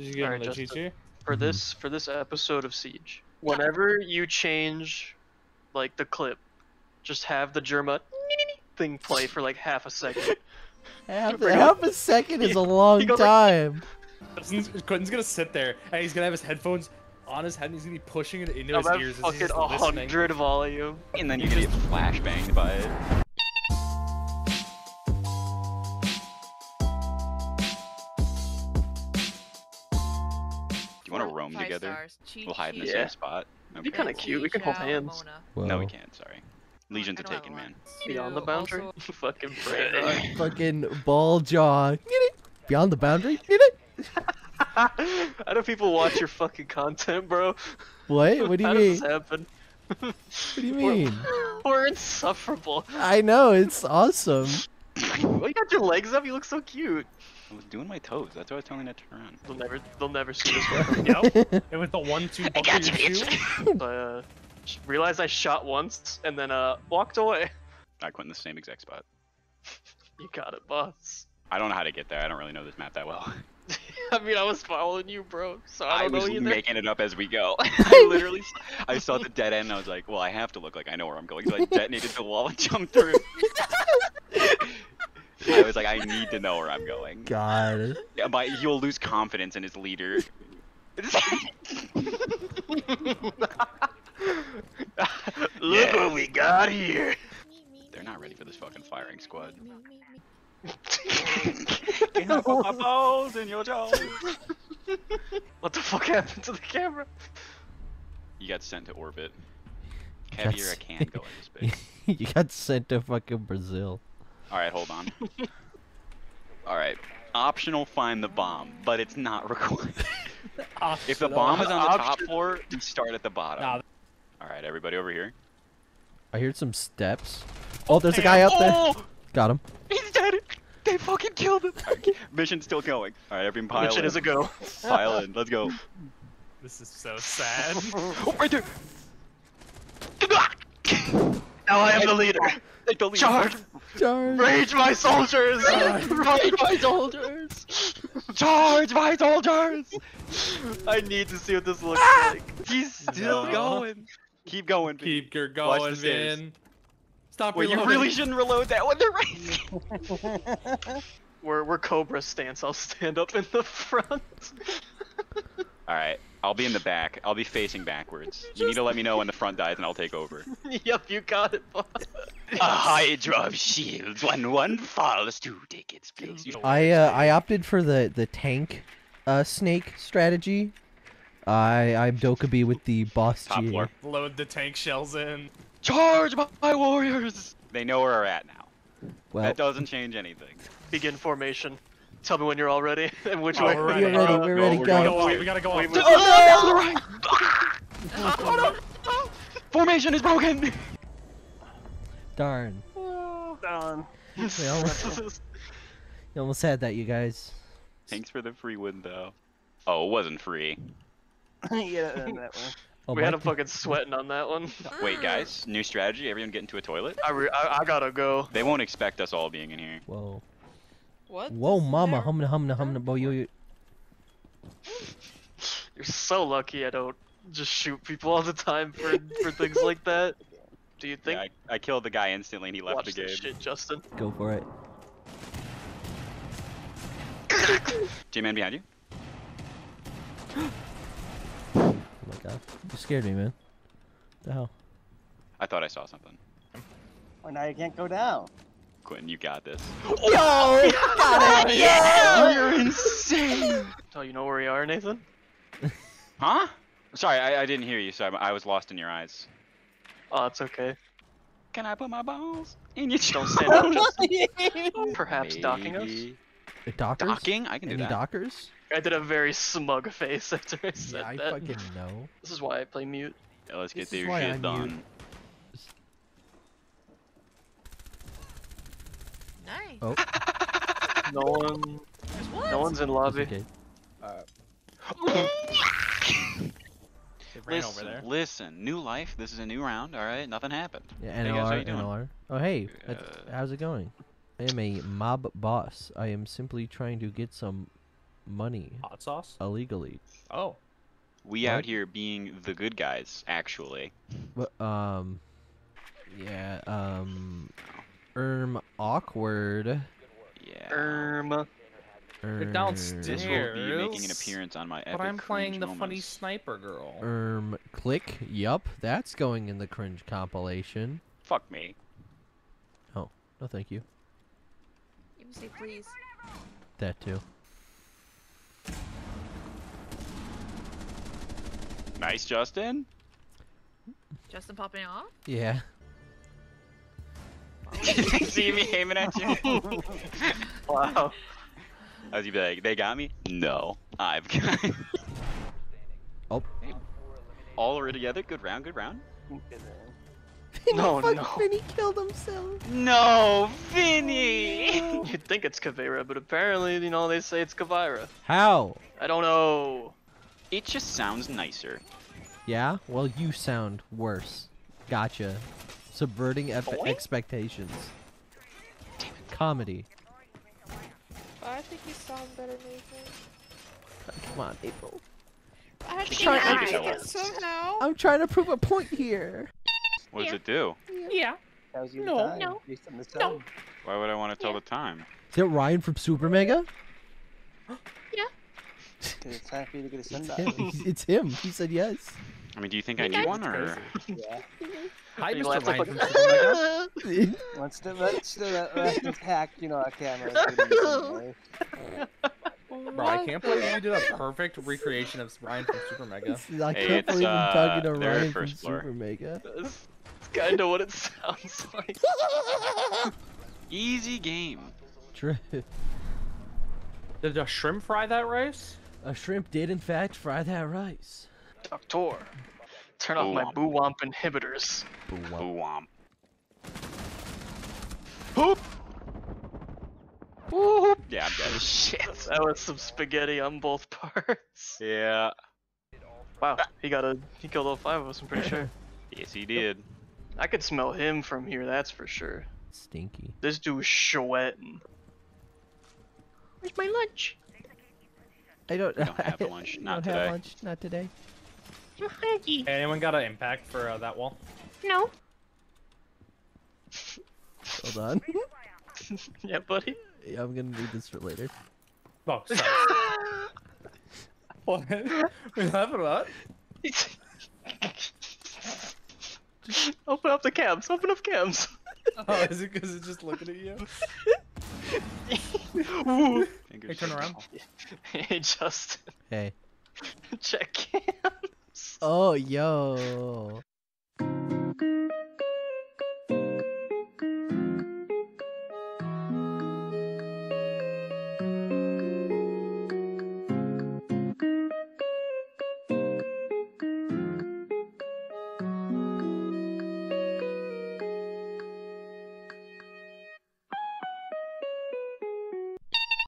Did you get Alright, another Justin. cheat for Mhm. this for this episode of Siege. Whenever you change like the clip, just have the Germa thing play for like half a second. Half, half a second is a long He goes like- time. Quentin's, Quentin's gonna sit there and he's gonna have his headphones on his head and he's gonna be pushing it into Now his ears as fucking a hundred volume. And then you're gonna get flashbanged by it. You want to roam together? stars. Cheat We'll hide in the. Yeah. same spot. It'd be kinda cute, we can hold hands. Mona. No, we can't. Sorry. Legions are don't taken, man. Beyond the boundary. also- fucking brain. Fucking ball jaw. Beyond the boundary? Get it? How do people watch your fucking content, bro? What? What do you How mean? does this happen? What do you We're- mean? We're insufferable. I know, it's awesome. Well, you got your legs up. You look so cute. I was doing my toes. That's why I was telling you to turn around. They'll never, they'll never see this one. Yep. It was the one-two I got you, shoe. bitch. I uh, realized I shot once and then uh walked away. I went in the same exact spot. You got it, boss. I don't know how to get there. I don't really know this map that well. I mean, I was following you, bro. So I I don't was know either. making it up as we go. I literally, s- I saw the dead end and I was like, well, I have to look like I know where I'm going. So I detonated the wall and jumped through. I was like, I need to know where I'm going. God. Yeah, but he'll lose confidence in his leader. Look Yeah. what we got here. They're not ready for this fucking firing squad. Me, me, me. Can't put my balls in your jaws. What the fuck happened to the camera? You got sent to orbit. That's- Caviar can't go into space. you got sent to fucking Brazil. Alright, hold on. Alright. Optional find the bomb, but it's not required. If the bomb is on the top floor, you start at the bottom. Nah. Alright, everybody over here. I heard some steps. Oh, there's a guy up there. Oh! Got him. He's dead! They fucking killed him! Alright, mission's still going. Alright, everyone pile Mission in. is a go. Pile in, let's go. This is so sad. Oh, right there! Now I am the leader. Take the lead. Charge! Charge. Rage my soldiers! Rage my soldiers! Charge, my soldiers! I need to see what this looks ah! like. He's still No. going. Keep going. Pete. Keep your going, the man. Stop Wait, you really shouldn't reload that when they're right. We're, we're Cobra stance. I'll stand up in the front. Alright, I'll be in the back. I'll be facing backwards. You need to let me know when the front dies and I'll take over. yep, you got it, boss. A hydra of shields. When one falls, two take its place. You I uh, I opted for the the tank uh snake strategy. I I'm Dokkaebi with the boss Top G. floor. Load the tank shells in. Charge, my, my warriors! They know where we're at now. Well, that doesn't change anything. Begin formation. Tell me when you're all ready and which Oh, way. we're we're ready. ready. We're ready. we're We gotta Go. go. We gotta go Wait, wait. Oh, no, down the right! Oh, no. Formation is broken! Darn. Oh, Done. We almost, you almost had that, you guys. Thanks for the free win, though. Oh, it wasn't free. yeah, that one. Oh, we had my him fucking sweating on that one. Wait, guys, new strategy. Everyone get into a toilet. I, re- I, I gotta go. They won't expect us all being in here. Whoa. What? Whoa, This is mama, never- humna humna humna boy yo yo. You're so lucky I don't just shoot people all the time for for things like that. Do you think? Yeah, I, I killed the guy instantly and he left Watch the game. this shit, Justin. Go for it. J-Man behind you. Oh my god. You scared me, man. The hell? I thought I saw something. Well, now you can't go down. Quentin, you got this. Oh, oh, Yo! Got it! Yeah! You're insane! Oh, you know where we are, Nathan? Huh? Sorry, I, I didn't hear you. Sorry, I was lost in your eyes. Oh, it's okay. Can I put my balls in your Don't stand up, Justin. Perhaps docking us? The Dockers? Docking? I can do Any that. dockers? I did a very smug face after I said Yeah, I that. fucking know. This is why I play mute. Yeah, let's get This is shit I'm done. mute. Nice. Oh. No one, What? no one's in lobby. okay. It ran over Listen, there. listen, new life. This is a new round. All right, nothing happened. Yeah, Hey, guys, how you NLR, doing? NLR. Oh, hey. Uh, how's it going? I am a mob boss. I am simply trying to get some money Hot sauce? illegally. Oh. We What? out here being the good guys, actually. But, um, yeah, um, erm, awkward. Yeah. Erm. You're Erm, downstairs. This will be making an appearance on my epic But I'm playing cringe the funny sniper girl. Erm, click. Yup, that's going in the cringe compilation. Fuck me. Oh, no, thank you. You can say please. That too. Nice, Justin. Justin popping off? Yeah. See me aiming at you? Wow. As you be like, they got me? No, I've got. Oh. All are together. Good round. Good round. No, Fuck, no. Vinny killed himself. No, Vinny. You'd think it's Kavira, but apparently, you know, they say it's Kavira. How? I don't know. it just sounds nicer. Yeah? Well, you sound worse. Gotcha. Subverting ep- Boing. expectations. Comedy. I think you sound better, Nathan. Oh, come on, April. I think trying- I Maybe make that it somehow. I'm trying to prove a point here. What does Yeah. it do? Yeah. That was your No, time. no, Based on the no. Why would I want to tell the time? Is it Ryan from Super Mega? Yeah. it's time for you to get a It's sundial. him. It's him. He said yes. I mean, do you think I need one or? yeah. Hi, You Mr. laugh like- Ryan from Super Mega. Once the once the rest hack, you know, our camera. it's gonna be the same way. Bro, I can't believe you did a perfect recreation of Ryan from Super Mega. I can't it's, believe I'm talking to uh, they're Ryan from floor. Super Mega. That's kind of what it sounds like. Easy game. Trip. Did a shrimp fry that rice? A shrimp did in fact fry that rice. Doctor, turn off my boo womp inhibitors. Boo Boo womp. Yeah, I'm dead. Shit, that was some spaghetti on both parts. Yeah. Wow, he got a he killed all five of us. I'm pretty sure. Yes, he did. I could smell him from here. That's for sure. Stinky. This dude's sweating. Where's my lunch? I don't. We don't have I lunch, don't not have today. lunch. Not today. Hey, anyone got an impact for uh, that wall? No. Hold on. yeah, buddy. yeah, I'm gonna need this for later. Oh, sorry. what? We laughing at? Open up the cams. Open up cams. Oh, is it because it's just looking at you? Ooh. Hey, turn around. Hey, Justin. Hey. Check cams. Oh, yo.